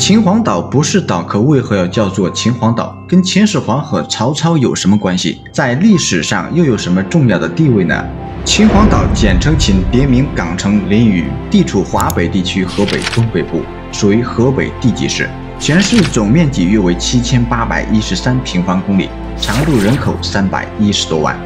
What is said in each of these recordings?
秦皇岛不是岛，可为何要叫做秦皇岛？跟秦始皇和曹操有什么关系？在历史上又有什么重要的地位呢？秦皇岛简称秦，别名港城、临榆，地处华北地区河北东北部，属于河北地级市。全市总面积约为七千八百一十三平方公里，常住人口三百一十多万。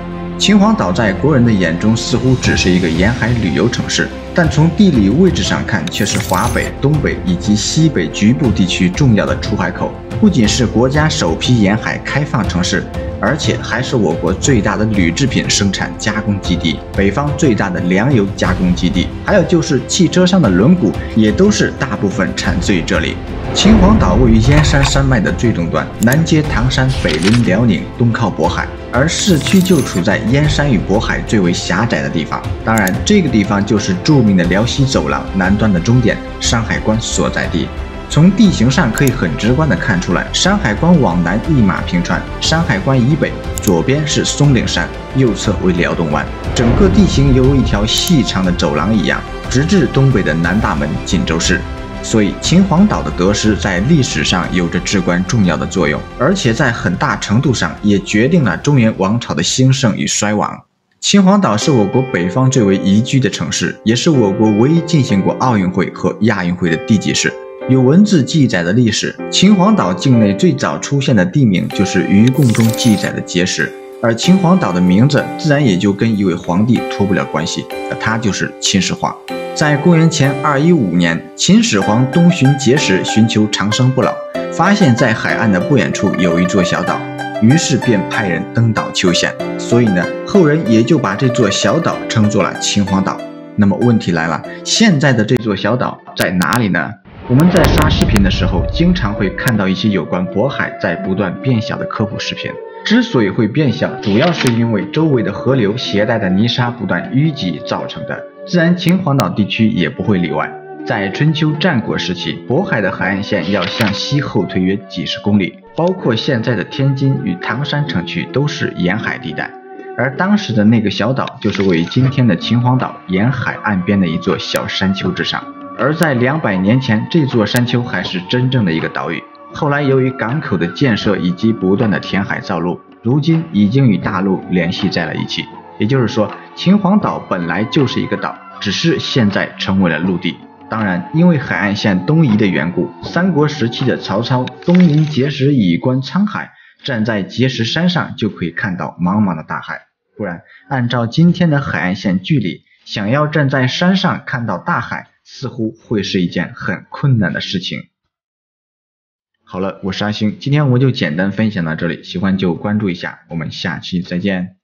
秦皇岛在国人的眼中似乎只是一个沿海旅游城市，但从地理位置上看，却是华北、东北以及西北局部地区重要的出海口。不仅是国家首批沿海开放城市，而且还是我国最大的铝制品生产加工基地，北方最大的粮油加工基地，还有就是汽车上的轮毂也都是大部分产自于这里。秦皇岛位于燕山山脉的最东端，南接唐山，北临辽宁，东靠渤海，而市区就处在燕山与渤海最为狭窄的地方。当然，这个地方就是著名的辽西走廊南端的终点——山海关所在地。从地形上可以很直观地看出来，山海关往南一马平川，山海关以北左边是松岭山，右侧为辽东湾，整个地形犹如一条细长的走廊一样，直至东北的南大门锦州市。所以，秦皇岛的得失在历史上有着至关重要的作用，而且在很大程度上也决定了中原王朝的兴盛与衰亡。秦皇岛是我国北方最为宜居的城市，也是我国唯一进行过奥运会和亚运会的地级市。有文字记载的历史，秦皇岛境内最早出现的地名就是虞贡中记载的碣石，而秦皇岛的名字自然也就跟一位皇帝脱不了关系，那他就是秦始皇。在公元前二一五年，秦始皇东巡碣石，寻求长生不老，发现，在海岸的不远处有一座小岛，于是便派人登岛求仙。所以呢，后人也就把这座小岛称作了秦皇岛。那么问题来了，现在的这座小岛在哪里呢？我们在刷视频的时候，经常会看到一些有关渤海在不断变小的科普视频。之所以会变小，主要是因为周围的河流携带的泥沙不断淤积造成的。自然，秦皇岛地区也不会例外。在春秋战国时期，渤海的海岸线要向西后退约几十公里，包括现在的天津与唐山城区都是沿海地带。而当时的那个小岛，就是位于今天的秦皇岛沿海岸边的一座小山丘之上。而在两百年前，这座山丘还是真正的一个岛屿。后来由于港口的建设以及不断的填海造陆，如今已经与大陆联系在了一起。也就是说，秦皇岛本来就是一个岛，只是现在成为了陆地。当然，因为海岸线东移的缘故，三国时期的曹操东临碣石以观沧海，站在碣石山上就可以看到茫茫的大海。不然，按照今天的海岸线距离，想要站在山上看到大海，似乎会是一件很困难的事情。好了，我是阿星，今天我就简单分享到这里，喜欢就关注一下，我们下期再见。